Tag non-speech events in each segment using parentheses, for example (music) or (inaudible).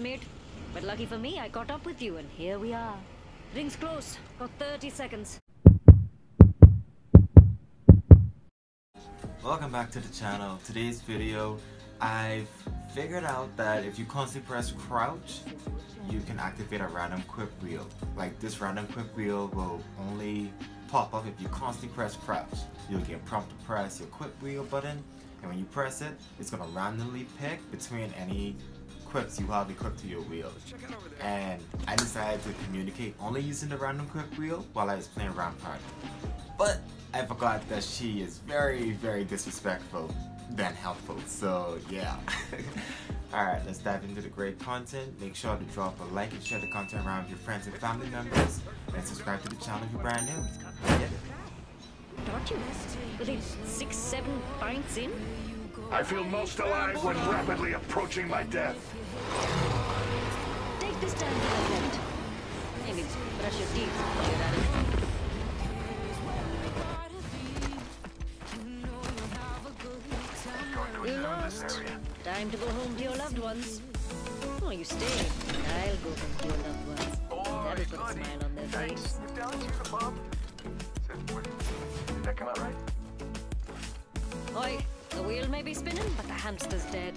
mate. But lucky for me, I caught up with you, and here we are. Ring's close. Got 30 seconds. Welcome back to the channel. Today's video, I've figured out that if you constantly press crouch, you can activate a random quick wheel. Like this random quick wheel will only pop up if you constantly press crouch. You'll get prompted to press your quick wheel button, and when you press it, it's gonna randomly pick between any quips you have equipped to your wheel. And I decided to communicate only using the random quick wheel while I was playing Rampart. But I forgot that she is very, very disrespectful than helpful. So yeah. (laughs) Alright, let's dive into the great content. Make sure to drop a like and share the content around with your friends and family members. And subscribe to the channel if you're brand new. Taught you. Were they six, seven pints in? I feel most alive when rapidly approaching my death. Take this time to reflect. Maybe brush your teeth while you're at it. You lost. Time to go home to your loved ones. Oh, you stay. I'll go home to your loved ones. That'll put a smile on their face. Did That come out right? Oi, the wheel may be spinning, but the hamster's dead.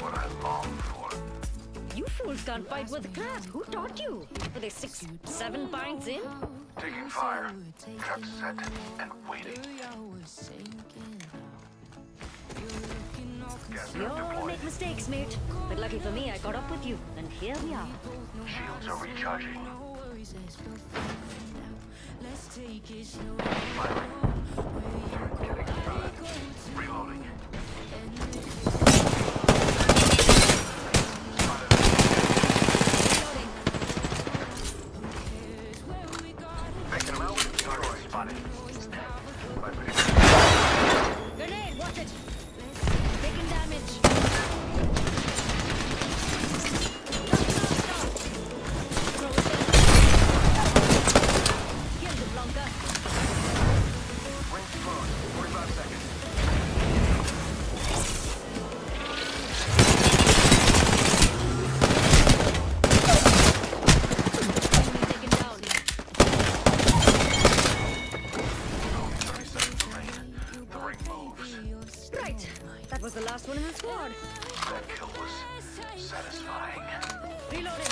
What I long for. you fools can't fight with crap. Who taught you? Were they six, seven pints in? Taking fire. Kept set and waiting. We all make mistakes, mate. But lucky for me, I got up with you, and here we are. Shields are recharging. Firing. Getting shot. Reloading. Right, that was the last one in the squad. That kill was satisfying. Reloading.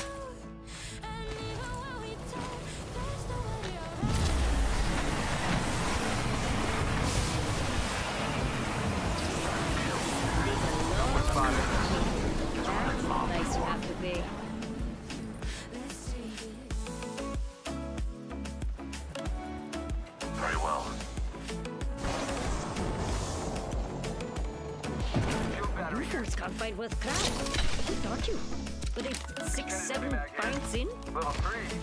Nice you can't fight with crowd. Who taught you? Were they six, seven pints in? Level three.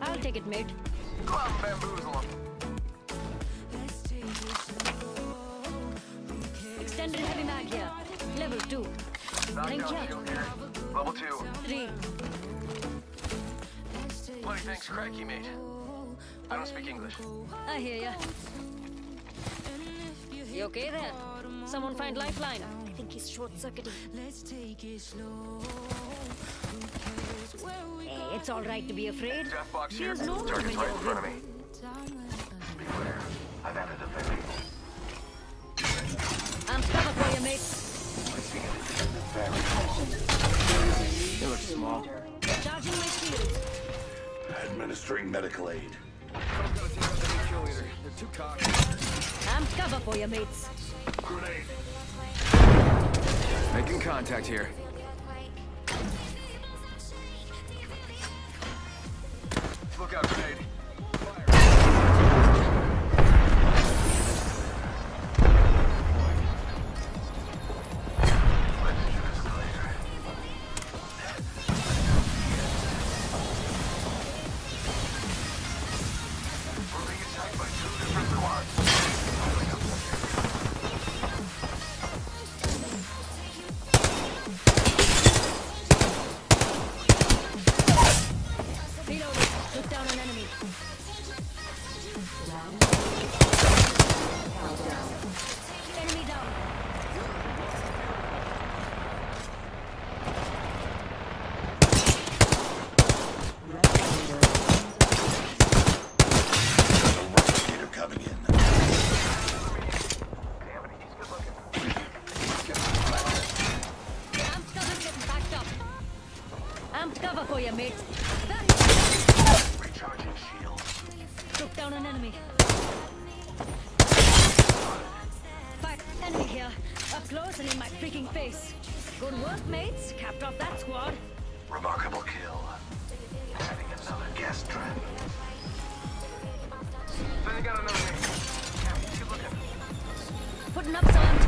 I'll take it, mate. Come on, bamboozle 'em. Extended heavy mag here. Level two. Running Knockdown jump. shield here. Level two. Three. Bloody thing's cranky, mate. I don't speak English. I hear ya. You okay there? Someone find lifeline. I think he's short-circuiting. Let's take it slow. Hey, it's all right to be afraid. Death box here. Feels normal Target's right in front of me. Beware. I've added a vetting. Amped cover for you, mate. Placing an extended barrier. It looks small. Charging my shield. Administering medical aid. Amped cover for you, mates. Grenade. Making contact here. Look out, grenade. Amped cover for you, mate. Recharging shields. Took down an enemy. Fight enemy here. Up close and in my freaking face. Good work, mates. Capped off that squad. Remarkable kill. Setting another gas trap. Then you got another. Yeah. Putting up some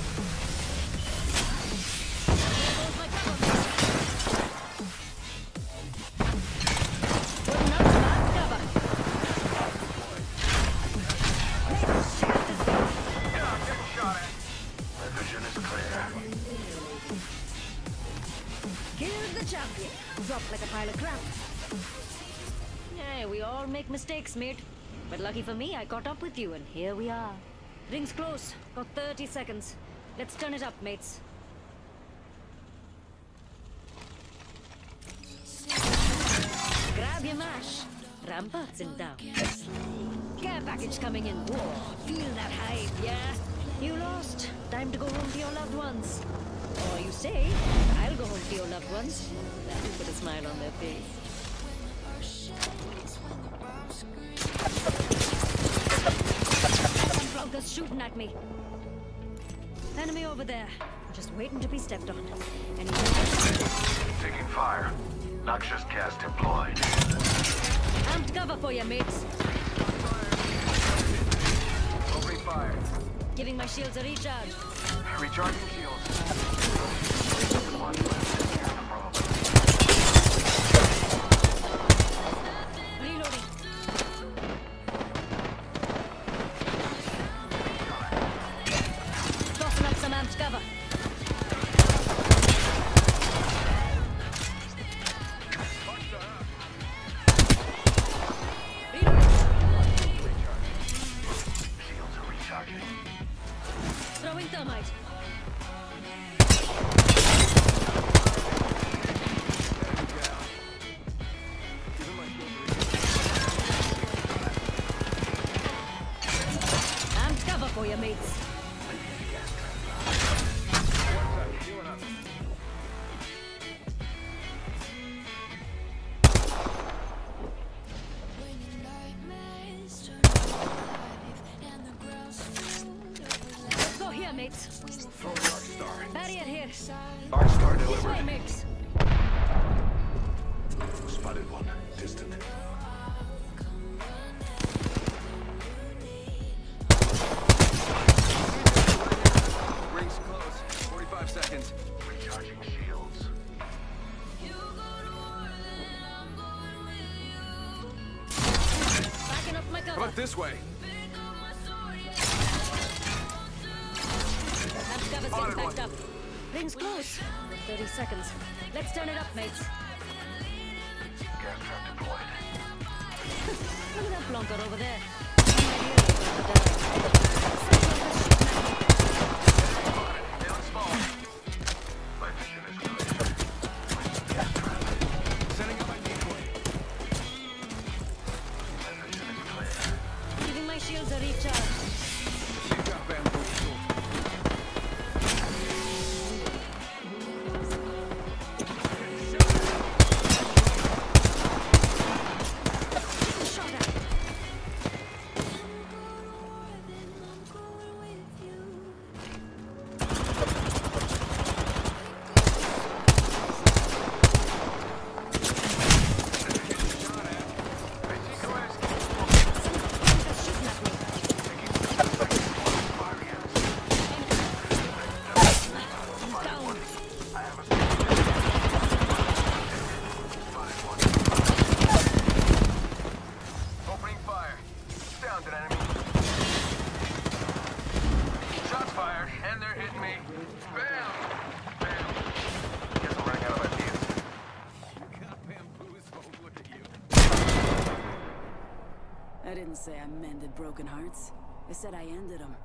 Crap. Yeah, we all make mistakes, mate. But lucky for me, I caught up with you, and here we are. Ring's close. Got 30 seconds. Let's turn it up, mates. Grab your mash. Ramparts in down. Care package coming in. Whoa, feel that hype, yeah? You lost. Time to go home to your loved ones. Or you say, I'll go home to your loved ones. That'll put a smile on their face. Bloggers shooting at me. Enemy over there. Just waiting to be stepped on. Enemy. Taking fire. Noxious gas deployed. Amped cover for you, mates. Opening fire. Giving my shields a recharge. Recharging shields. One Here, mates. Barrier here. Arcstar This way, delivered. mates. Spotted one. Distant. Rings close. 45 seconds. Recharging shields. Backing up my How cover. about this way? Cover's backed up. Rings close. 30 seconds. Let's turn it up, mates. Gas trap deployed. (laughs) Look at that blonker over there. Say I mended broken hearts. I said I ended them.